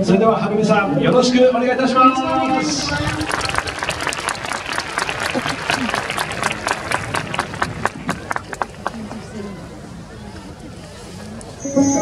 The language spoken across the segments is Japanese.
それでははぐみさんよろしくお願いいたします。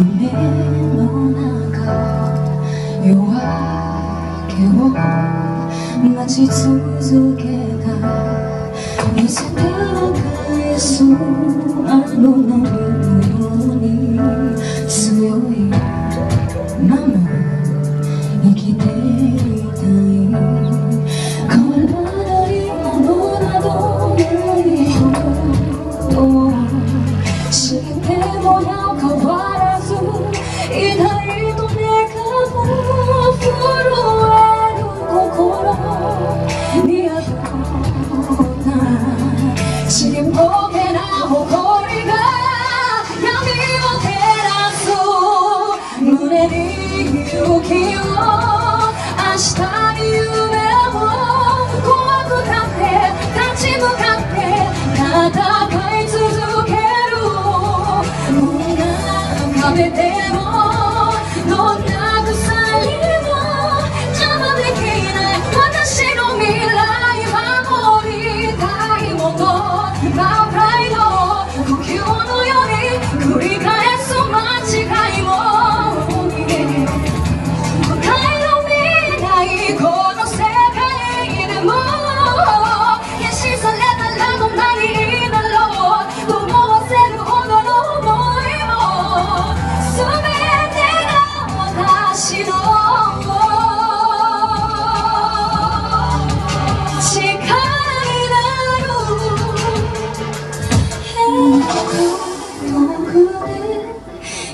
夢の中夜明けを待ち続けた。見せても返すあの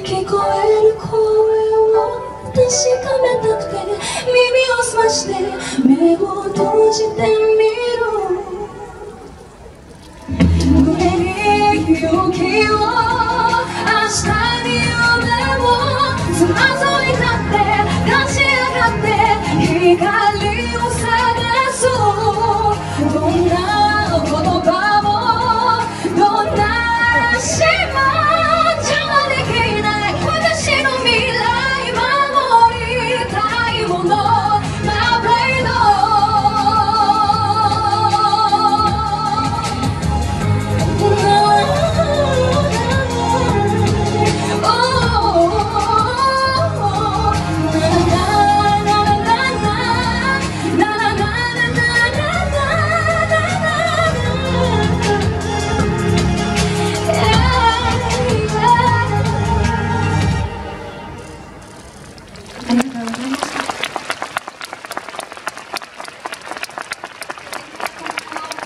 聞こえる声を確かめたくて耳を澄まして目を閉じてみろ。胸に勇気を明日に夢をつまずいたって立ち上がって光